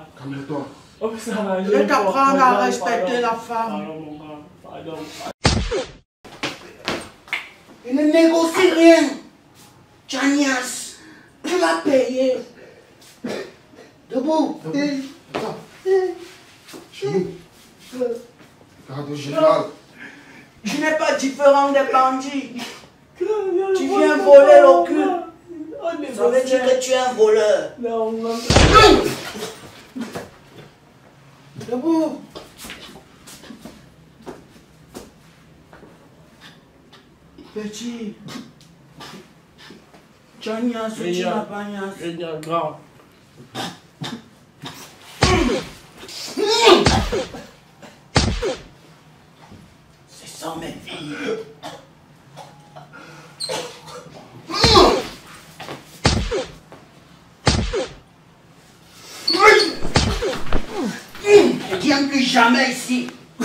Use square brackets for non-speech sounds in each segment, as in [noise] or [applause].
gars. Calme-toi. Je t'apprends Pardon, à respecter pardon, la femme. Pardon, mon gars, pardon. Il ne négocie rien. Chanias, tu l'as payé. Debout. Debout. Attends. Chez nous. Regarde, général. Je n'ai pas différent des bandits. Tu Tu viens voler le cul. Ça veut dire que tu es un voleur. Non, non. Debout. Petit. Chanias, tu Viens. n'as pas nias. Je dis grand. C'est ça mes filles. Ne viens plus jamais ici? [laughs]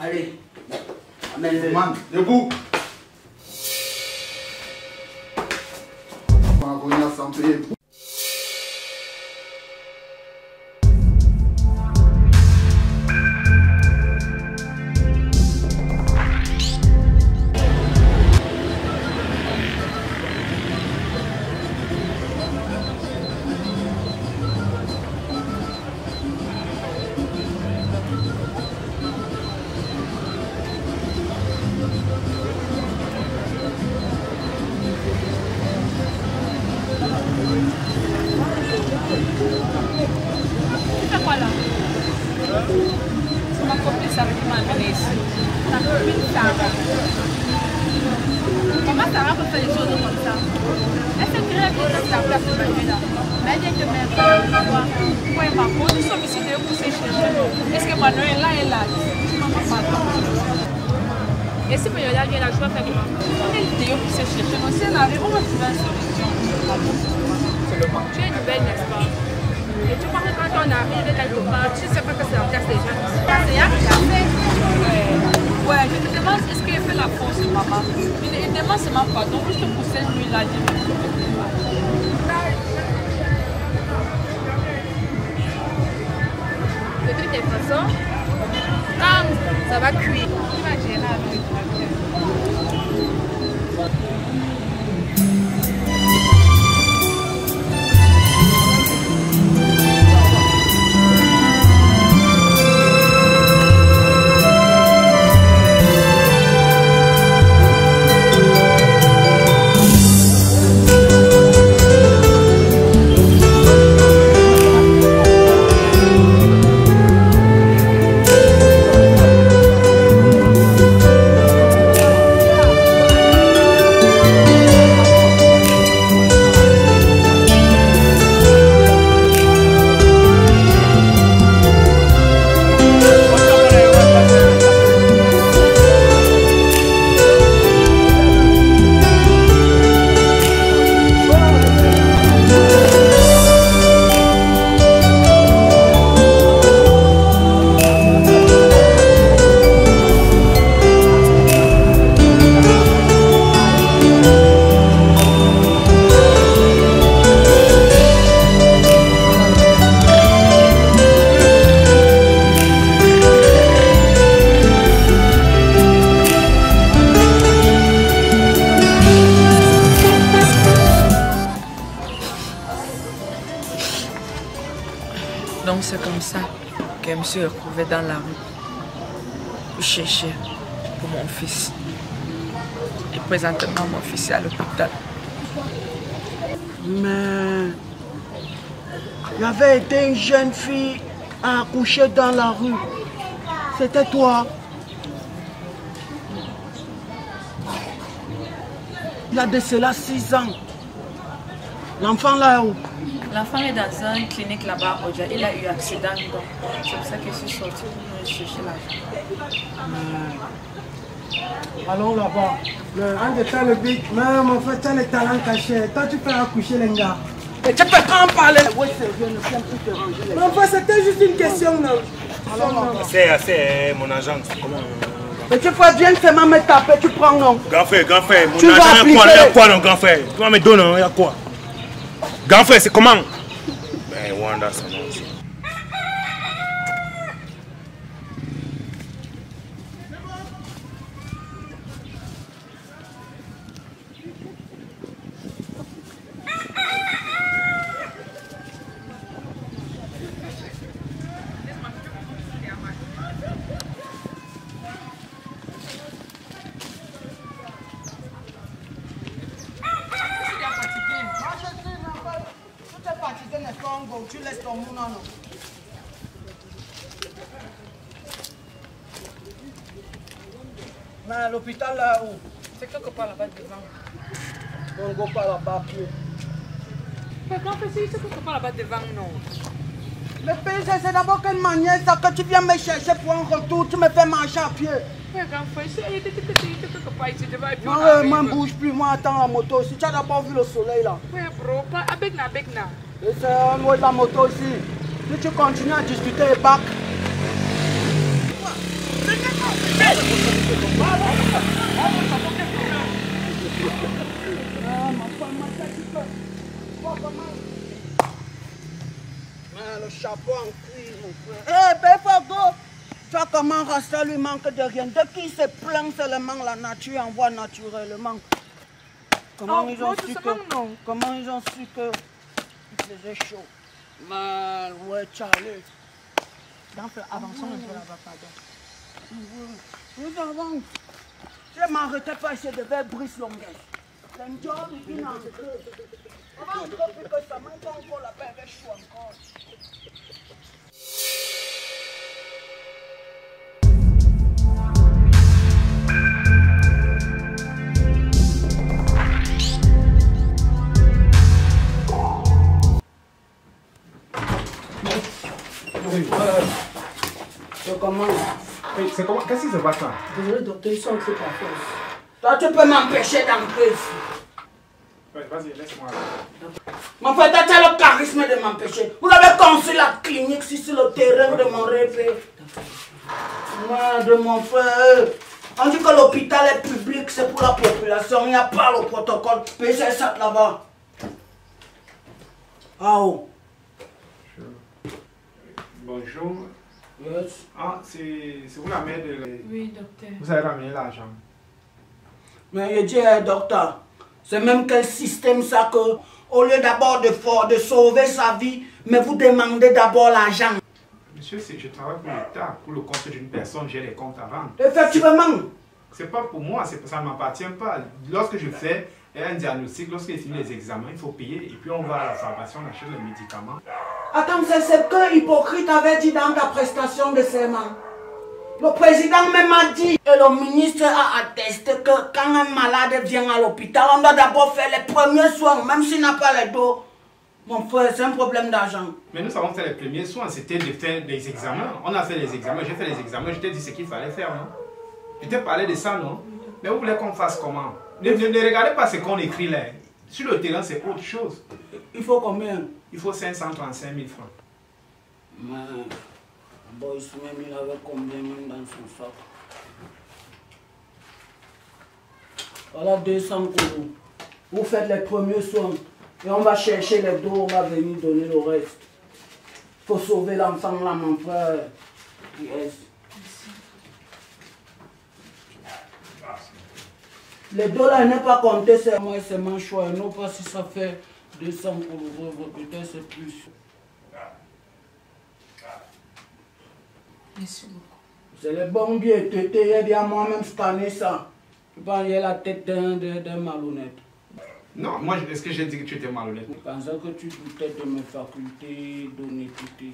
Allez, amène-le. Debout. C'est ma copine Sarah qui m'a amené ici. Ta copine Sarah. Comment Sarah peut faire les choses comme ça Elle fait très bien dans sa place de là. Elle vient de me faire voir. Ouais, ma peau, nous sommes ici de pousser chez. Est-ce que Manuel est là et là. Et si Manuel vient là, je vais comment On est de pousser chez. Si elle arrive, on va trouver. Tu es une belle, n'est-ce pas et tu que quand on arrive quelque part, tu sais pas que c'est la place des gens. Ouais, je te demande est-ce qu'il fait la force, maman? Il, il demande seulement pardon, juste pour cette nuit-là. De toutes les façons, quand ça va cuire, c'est comme ça que je me suis retrouvée dans la rue pour chercher pour mon fils. Et présentement, mon fils est à l'hôpital. Mais il y avait été une jeune fille à accoucher dans la rue. C'était toi. Il a de cela six ans. L'enfant là où? L'enfant est dans une clinique là-bas. aujourd'hui. Il a eu accident. donc C'est pour ça que je suis sortie pour me chercher l'argent. Allons là-bas. Un de temps le big, même en fait, tu as les talents cachés. Toi, tu peux accoucher les gars. Et tu peux pas en parler. Oui, c'est bien, ne plus te ranger. Mais enfin, c'était juste une question, non? C'est assez, mon agent. Comment Et tu vois, viens seulement me taper, tu prends non? Grand frère, grand frère, mon Tu vas agent, il y a quoi, appliquer. il y a quoi, non, grand frère? Tu vas me donner, il y a quoi? Grand frère, c'est comment Ben, Wanda, ça non Mais l'hôpital là où? C'est quelque part là-bas devant. Ongo pas là-bas, pied. Mais grand frère, c'est quelque part là-bas devant, non. Le pays, c'est d'abord quelle manière ça que tu viens me chercher pour un retour, tu me fais marcher à pied. Mais grand frère, c'est- quelque part ici devant et puis on Moi, bouge plus, moi, attends la moto ici. Tu as d'abord vu le soleil là. Ouais, bro, pas avec na, avec na. Et c'est un de la moto ici. Si tu continues à discuter et back. Ah, tu Ah, Le chapeau en cuir, mon frère. Eh, Pépago, tu vois comment Rasta lui manque de rien? Dès qu'il se plaint seulement, la nature envoie naturellement? Comment Oh, ils ont su que... Comment ils ont su que... Faisait chaud. Mais, ouais, Charlie. Donc, avançons un peu là-bas, pardon. Oui, avance. Je m'arrêtais pas ici de faire brise longueur. Le job, il vient en deux. On va entrer plus que ça, quand on la paix avec chaud encore. C'est comment C'est comment Qu'est-ce qui se passe là? Désolé, docteur, ils sont entrés par force. Toi, tu peux m'empêcher d'entrer ici. Vas-y, laisse-moi. Mon frère, tu as le charisme de m'empêcher. Vous avez construit la clinique ici sur le terrain de mon rêve. Moi, de mon frère. On dit que l'hôpital est public, c'est pour la population. Il n'y a pas le protocole. C'est ça là-bas. Ah oh. Bonjour. Yes. Ah, c'est c'est vous la mère de... Oui, docteur. Vous avez ramené l'argent. Mais je dis, eh, docteur, c'est même quel système ça que, au lieu d'abord de, for- de sauver sa vie, mais vous demandez d'abord l'argent. Monsieur, c'est- je travaille pour l'État. Pour le compte d'une personne, j'ai les comptes à rendre. Effectivement. C'est pas pour moi, ça ne m'appartient pas. Lorsque je fais un diagnostic, lorsqu'il finit les examens, il faut payer et puis on va à la pharmacie, on achète les médicaments. Attends, c'est ce que Hypocrite avait dit dans ta prestation de serment. Le président même a dit, et le ministre a attesté que quand un malade vient à l'hôpital, on doit d'abord faire les premiers soins, même s'il n'a pas les dos. Mon frère, c'est un problème d'argent. Mais nous avons fait les premiers soins, c'était de faire des examens. On a fait les examens, j'ai fait les examens, je t'ai dit ce qu'il fallait faire, non? Je t'ai parlé de ça, non? Mais vous voulez qu'on fasse comment? Ne, ne- ne regardez pas ce qu'on écrit là. Sur le terrain, c'est autre chose. Il faut combien? Il faut 535 000 francs. Mais, Boys même, il avait combien même dans son sac? Voilà 200 euros. Vous faites les premiers soins. Et on va chercher les dos, on va venir donner le reste. faut sauver l'enfant là, mon frère. Yes. Les il n'est pas compté, c'est moi, c'est mon choix. Non pas si ça fait 200 euros, peut-être c'est plus. Merci beaucoup. C'est le bon Dieu, tété, il a dit à moi-même année ça. Je pense qu'il a la tête d'un malhonnête. Non, moi, est-ce que j'ai dit que tu étais malhonnête? Je pensais que tu doutais de mes facultés d'honnêteté.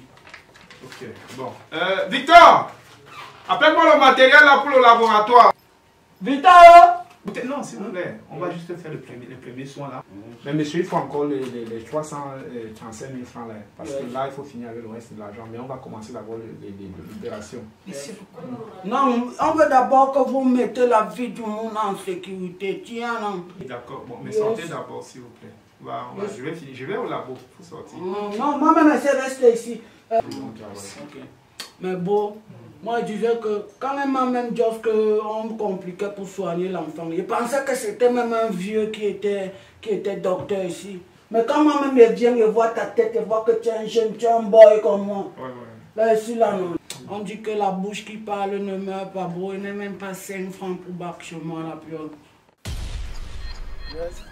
Ok, bon. Euh, Victor Appelle-moi le matériel là pour le laboratoire. Victor Écoutez, Non, s'il vous plaît, on va juste faire le premier, les premiers soins là. Mais monsieur, il faut encore les, les, les 335 000 francs là. Parce que là, il faut finir avec le reste de l'argent. Mais on va commencer d'abord les- beaucoup. Non, on veut d'abord que vous mettez la vie du monde en sécurité. Tiens, non. D'accord, bon, mais sortez d'abord, s'il vous plaît. On va- on va- Yes. je vais finir, je vais au labo, il faut sortir. Non, non, moi-même, je rester ici. Euh, On travaille. ok. Mais bon, moi, je disais que quand même, même juste qu'on compliquait pour soigner l'enfant, je pensais que c'était même un vieux qui était, qui était docteur ici. Mais quand moi-même je viens, je vois ta tête, je vois que tu es un jeune, tu es un boy comme moi. Ouais, ouais. Là, je suis là, non. On dit que la bouche qui parle ne meurt pas, bro. Il n'est même pas 5 francs pour bac chez moi, la piole. Yes.